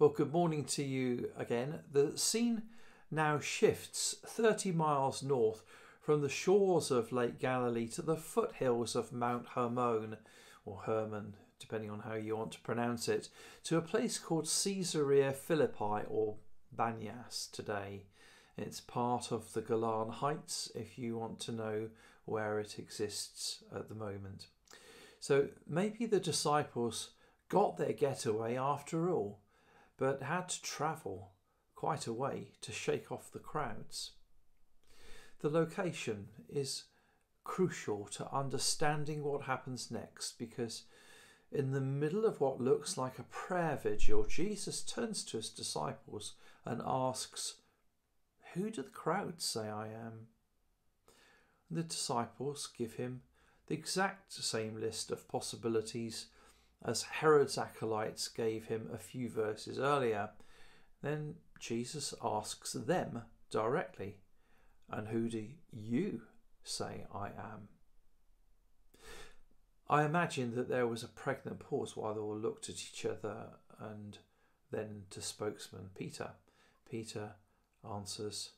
Well, good morning to you again. The scene now shifts 30 miles north from the shores of Lake Galilee to the foothills of Mount Hermon, or Hermon, depending on how you want to pronounce it, to a place called Caesarea Philippi or Banyas today. It's part of the Golan Heights if you want to know where it exists at the moment. So maybe the disciples got their getaway after all, but had to travel quite a way to shake off the crowds. The location is crucial to understanding what happens next because in the middle of what looks like a prayer vigil, Jesus turns to his disciples and asks, Who do the crowds say I am? The disciples give him the exact same list of possibilities as Herod's acolytes gave him a few verses earlier. Then Jesus asks them directly, And who do you say I am? I imagine that there was a pregnant pause while they all looked at each other and then to spokesman Peter. Peter answers,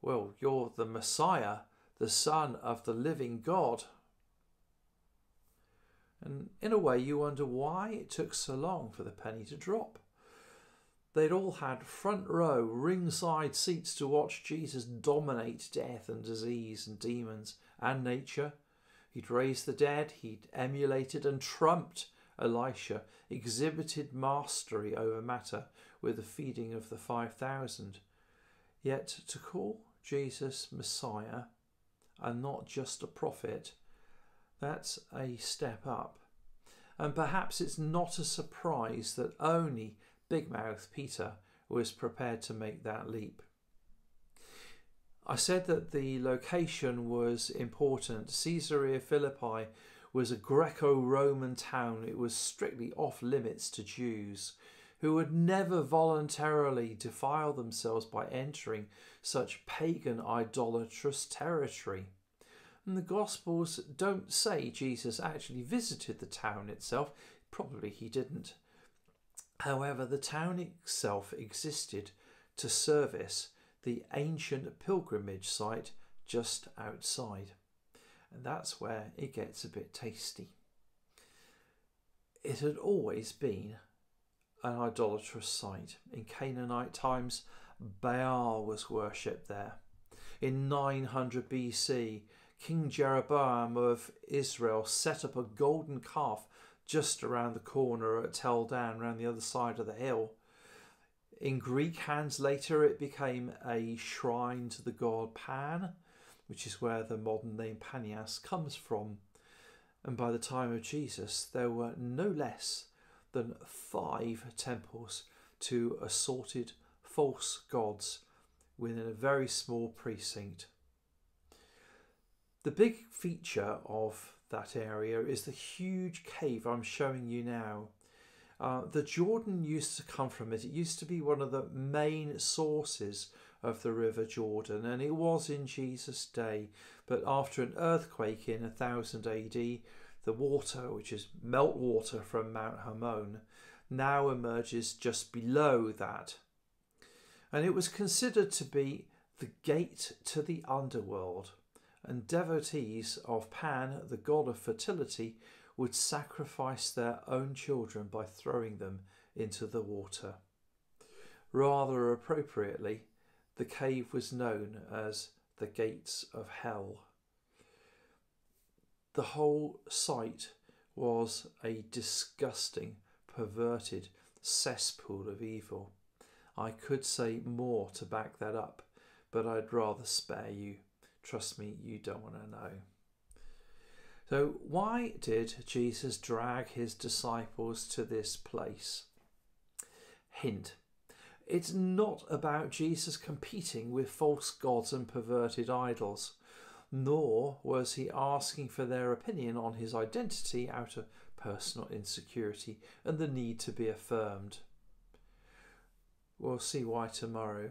Well, you're the Messiah, the Son of the living God. And in a way, you wonder why it took so long for the penny to drop. They'd all had front row, ringside seats to watch Jesus dominate death and disease and demons and nature He'd raised the dead, he'd emulated and trumped Elisha, exhibited mastery over matter with the feeding of the 5,000. Yet to call Jesus Messiah and not just a prophet, that's a step up. And perhaps it's not a surprise that only Big Mouth Peter was prepared to make that leap. I said that the location was important. Caesarea Philippi was a Greco Roman town. It was strictly off limits to Jews who would never voluntarily defile themselves by entering such pagan idolatrous territory. And the Gospels don't say Jesus actually visited the town itself, probably he didn't. However, the town itself existed to service the ancient pilgrimage site just outside. And that's where it gets a bit tasty. It had always been an idolatrous site. In Canaanite times, Baal was worshipped there. In 900 BC, King Jeroboam of Israel set up a golden calf just around the corner at Tel Dan, around the other side of the hill. In Greek hands later, it became a shrine to the god Pan, which is where the modern name Panias comes from. And by the time of Jesus, there were no less than five temples to assorted false gods within a very small precinct. The big feature of that area is the huge cave I'm showing you now. Uh, the Jordan used to come from it. It used to be one of the main sources of the River Jordan, and it was in Jesus' day. But after an earthquake in 1000 AD, the water, which is melt water from Mount Hermon, now emerges just below that. And it was considered to be the gate to the underworld, and devotees of Pan, the god of fertility, would sacrifice their own children by throwing them into the water. Rather appropriately, the cave was known as the Gates of Hell. The whole site was a disgusting, perverted cesspool of evil. I could say more to back that up, but I'd rather spare you. Trust me, you don't want to know. So, why did Jesus drag his disciples to this place? Hint it's not about Jesus competing with false gods and perverted idols, nor was he asking for their opinion on his identity out of personal insecurity and the need to be affirmed. We'll see why tomorrow.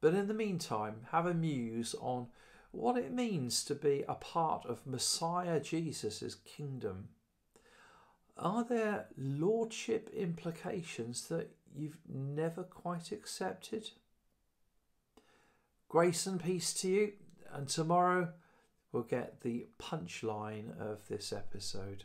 But in the meantime, have a muse on what it means to be a part of Messiah Jesus' kingdom. Are there lordship implications that you've never quite accepted? Grace and peace to you, and tomorrow we'll get the punchline of this episode.